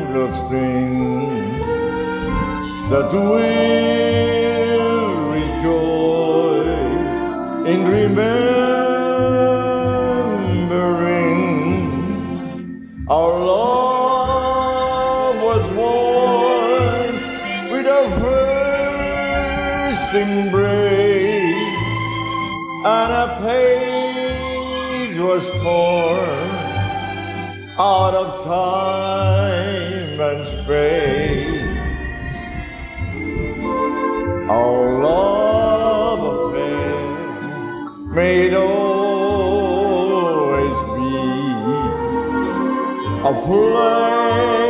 wondrous thing that we'll rejoice in remembering our love was born with a first embrace and a page was torn out of time and space. Our love affair may it always be a flame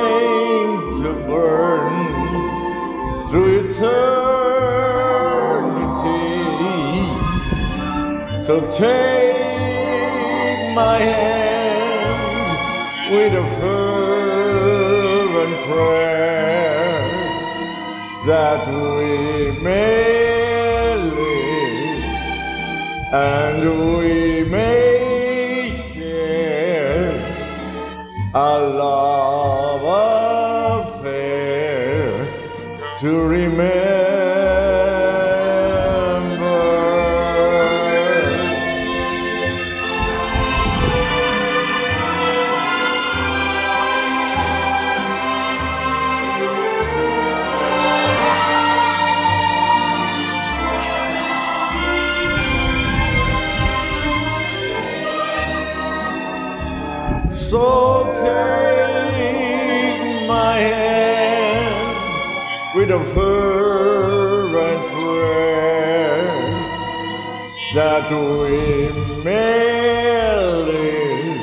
to burn through eternity. So take my hand with a fervent prayer that we may live and we may share a love affair to remember. So take my hand with a fervent prayer that we may live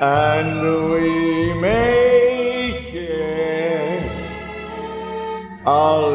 and we may share our.